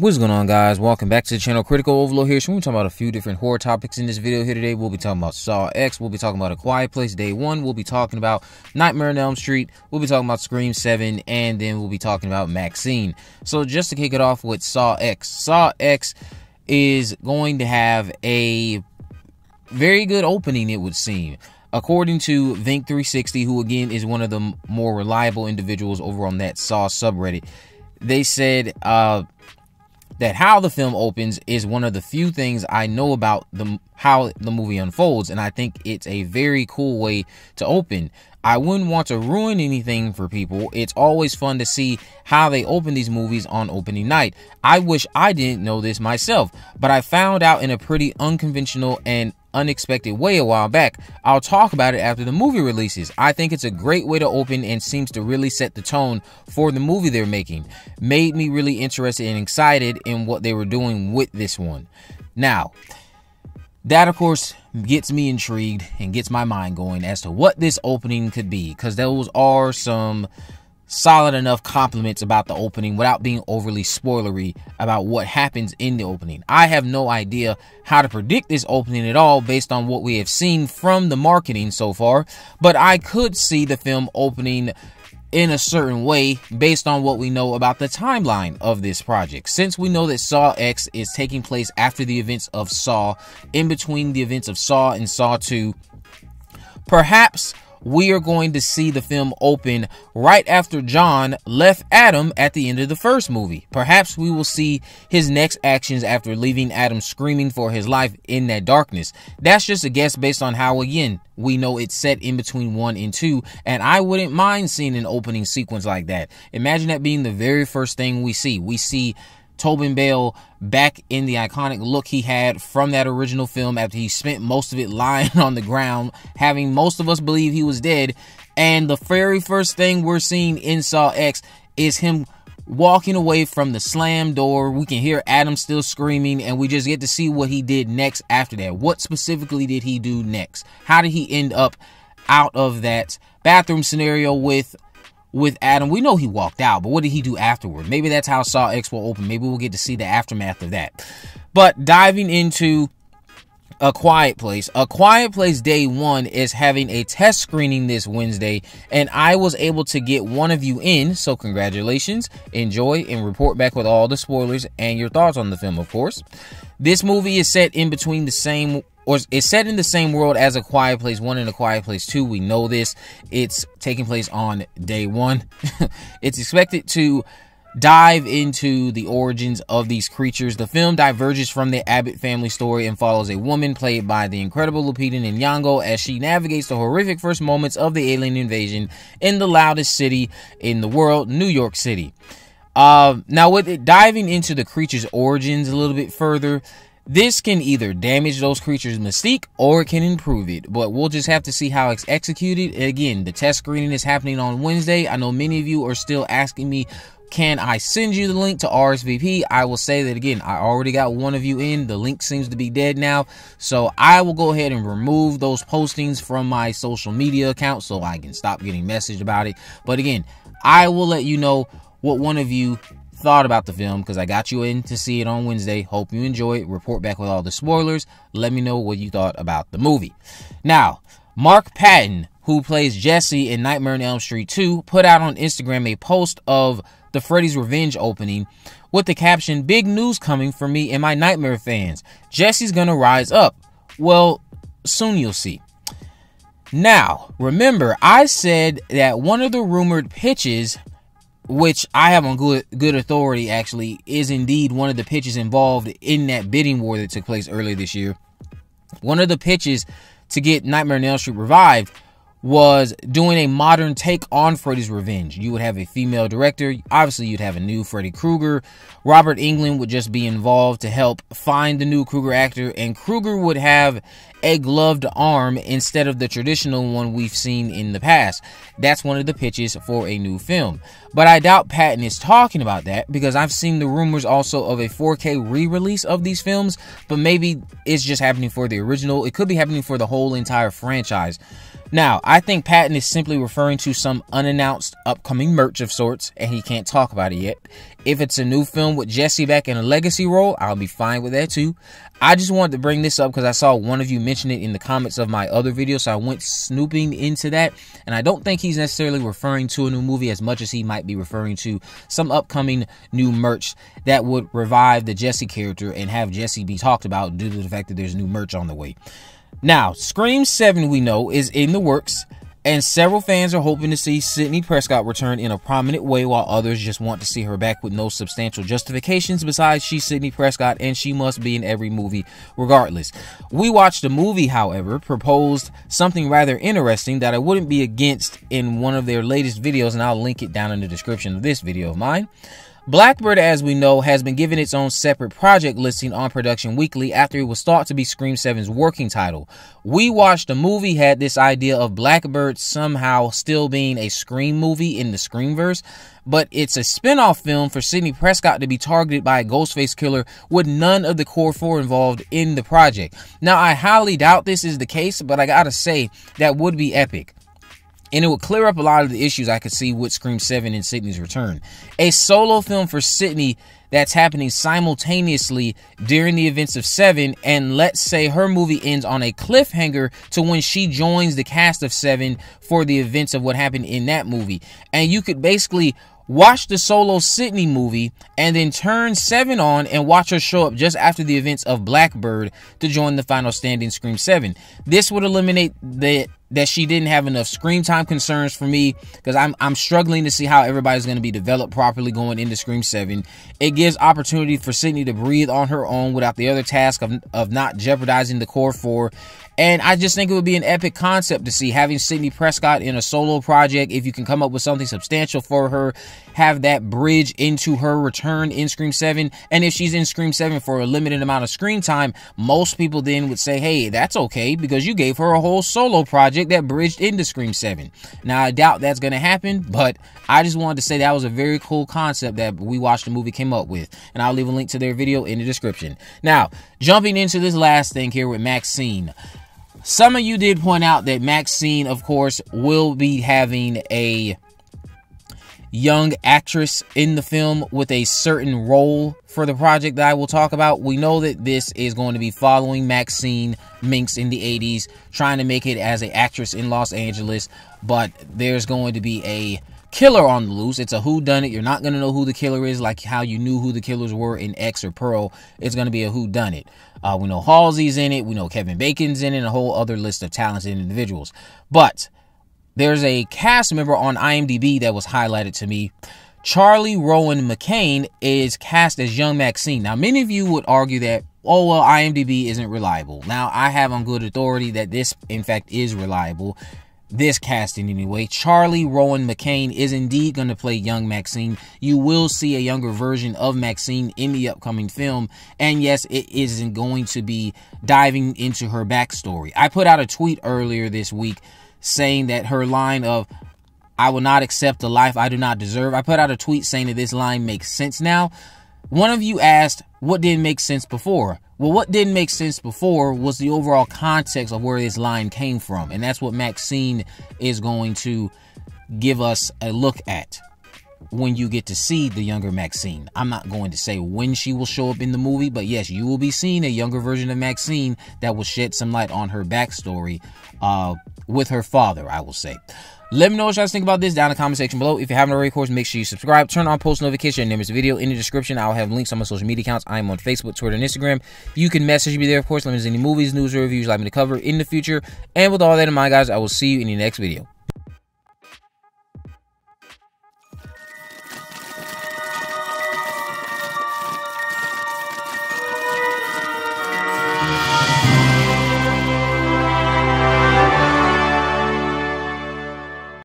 What's going on guys? Welcome back to the channel Critical Overlord here. So we're talking about a few different horror topics in this video here today. We'll be talking about Saw X, we'll be talking about A Quiet Place Day 1, we'll be talking about Nightmare on Elm Street, we'll be talking about Scream 7, and then we'll be talking about MaXXXine. So just to kick it off with Saw X. Saw X is going to have a very good opening it would seem. According to Vinc360, who again is one of the more reliable individuals over on that Saw subreddit, they said uh that how the film opens is one of the few things I know about the how the movie unfolds, and I think it's a very cool way to open. I wouldn't want to ruin anything for people. It's always fun to see how they open these movies on opening night. I wish I didn't know this myself, but I found out in a pretty unconventional and unexpected way a while back. I'll talk about it after the movie releases. I think it's a great way to open and seems to really set the tone for the movie they're making. Made me really interested and excited in what they were doing with this one. Now, that of course gets me intrigued and gets my mind going as to what this opening could be because those are some solid enough compliments about the opening without being overly spoilery about what happens in the opening. I have no idea how to predict this opening at all based on what we have seen from the marketing so far, but I could see the film opening in a certain way based on what we know about the timeline of this project. Since we know that Saw X is taking place after the events of Saw, in between the events of Saw and Saw 2, perhaps we are going to see the film open right after John left Adam at the end of the first movie. Perhaps we will see his next actions after leaving Adam screaming for his life in that darkness. That's just a guess based on how, again, we know it's set in between one and two, and I wouldn't mind seeing an opening sequence like that. Imagine that being the very first thing we see. We see Tobin Bell back in the iconic look he had from that original film after he spent most of it lying on the ground, having most of us believe he was dead. And the very first thing we're seeing in Saw X is him walking away from the slam door. We can hear Adam still screaming, and we just get to see what he did next after that. What specifically did he do next? How did he end up out of that bathroom scenario with with Adam. We know he walked out, but what did he do afterward? Maybe that's how Saw X will open. Maybe we'll get to see the aftermath of that. But diving into a Quiet Place. A Quiet Place Day 1 is having a test screening this Wednesday, and I was able to get one of you in, so congratulations. Enjoy and report back with all the spoilers and your thoughts on the film, of course. This movie is set in between the same or it's set in the same world as A Quiet Place 1 and A Quiet Place 2. We know this. It's taking place on day 1. it's expected to dive into the origins of these creatures. The film diverges from the Abbott family story and follows a woman played by the incredible Lupita Nyong'o as she navigates the horrific first moments of the alien invasion in the loudest city in the world, New York City. Uh, now, with it diving into the creature's origins a little bit further, this can either damage those creatures' mystique or it can improve it, but we'll just have to see how it's executed. Again, the test screening is happening on Wednesday. I know many of you are still asking me, can I send you the link to RSVP? I will say that again, I already got one of you in. The link seems to be dead now. So I will go ahead and remove those postings from my social media account so I can stop getting messaged about it. But again, I will let you know what one of you thought about the film because I got you in to see it on Wednesday. Hope you enjoy it. Report back with all the spoilers. Let me know what you thought about the movie. Now, Mark Patton, who plays Jesse in Nightmare on Elm Street 2, put out on Instagram a post of the Freddy's Revenge opening with the caption, Big news coming for me and my Nightmare fans. Jesse's gonna rise up. Well, soon you'll see. Now, remember, I said that one of the rumored pitches which I have on good good authority actually is indeed one of the pitches involved in that bidding war that took place earlier this year. One of the pitches to get Nightmare on Elm Street revived was doing a modern take on Freddy's Revenge. You would have a female director. Obviously, you'd have a new Freddy Krueger. Robert Englund would just be involved to help find the new Krueger actor, and Krueger would have a gloved arm instead of the traditional one we've seen in the past. That's one of the pitches for a new film. But I doubt Patton is talking about that because I've seen the rumors also of a 4K re release of these films, but maybe it's just happening for the original. It could be happening for the whole entire franchise. Now, I think Patton is simply referring to some unannounced upcoming merch of sorts, and he can't talk about it yet. If it's a new film with Jesse back in a legacy role, I'll be fine with that too. I just wanted to bring this up because I saw one of you mention it in the comments of my other video, so I went snooping into that. And I don't think he's necessarily referring to a new movie as much as he might be referring to some upcoming new merch that would revive the Jesse character and have Jesse be talked about due to the fact that there's new merch on the way. Now, Scream 7, we know, is in the works. And several fans are hoping to see Sidney Prescott return in a prominent way, while others just want to see her back with no substantial justifications besides she's Sidney Prescott and she must be in every movie regardless. We watched a movie, however, proposed something rather interesting that I wouldn't be against in one of their latest videos, and I'll link it down in the description of this video of mine. Blackbird, as we know, has been given its own separate project listing on Production Weekly after it was thought to be Scream 7's working title. We watched a movie had this idea of Blackbird somehow still being a Scream movie in the Screamverse, but it's a spin-off film for Sidney Prescott to be targeted by a Ghostface killer with none of the core four involved in the project. Now, I highly doubt this is the case, but I gotta say, that would be epic and it would clear up a lot of the issues I could see with Scream 7 and Sidney's return. A solo film for Sidney that's happening simultaneously during the events of 7 and let's say her movie ends on a cliffhanger to when she joins the cast of 7 for the events of what happened in that movie. And you could basically watch the solo Sidney movie and then turn 7 on and watch her show up just after the events of Blackbird to join the final standing Scream 7. This would eliminate the that she didn't have enough screen time concerns for me because I'm I'm struggling to see how everybody's going to be developed properly going into Scream 7. It gives opportunity for Sidney to breathe on her own without the other task of, of not jeopardizing the core four. And I just think it would be an epic concept to see having Sidney Prescott in a solo project. If you can come up with something substantial for her, have that bridge into her return in Scream 7. And if she's in Scream 7 for a limited amount of screen time, most people then would say, hey, that's okay because you gave her a whole solo project that bridged into Scream 7. Now, I doubt that's going to happen, but I just wanted to say that was a very cool concept that we watched the movie came up with. And I'll leave a link to their video in the description. Now, jumping into this last thing here with MaXXXine. Some of you did point out that MaXXXine, of course, will be having a young actress in the film with a certain role for the project that I will talk about. We know that this is going to be following Maxine Minx in the 80s, trying to make it as an actress in Los Angeles, but there's going to be a killer on the loose. It's a who done it. You're not going to know who the killer is like how you knew who the killers were in X or Pearl. It's going to be a who done it. Uh, we know Halsey's in it. We know Kevin Bacon's in it. And a whole other list of talented individuals. But there's a cast member on IMDb that was highlighted to me. Charley Rowan McCain is cast as young Maxine. Now, many of you would argue that, oh, well, IMDb isn't reliable. Now, I have on good authority that this, in fact, is reliable this casting anyway. Charley Rowan McCain is indeed going to play young Maxine. You will see a younger version of Maxine in the upcoming film. And yes, it isn't going to be diving into her backstory. I put out a tweet earlier this week saying that her line of, I will not accept the life I do not deserve. I put out a tweet saying that this line makes sense now. One of you asked, what didn't make sense before? Well, what didn't make sense before was the overall context of where this line came from. And that's what Maxine is going to give us a look at when you get to see the younger Maxine. I'm not going to say when she will show up in the movie, but yes, you will be seeing a younger version of Maxine that will shed some light on her backstory uh, with her father, I will say. Let me know what you guys think about this down in the comment section below. If you haven't already, of course, make sure you subscribe, turn on post notification, and there's a video in the description. I'll have links on my social media accounts. I am on Facebook, Twitter, and Instagram. You can message me there, of course. Let me know any movies, news, or reviews you'd like me to cover in the future. And with all that in mind, guys, I will see you in the next video.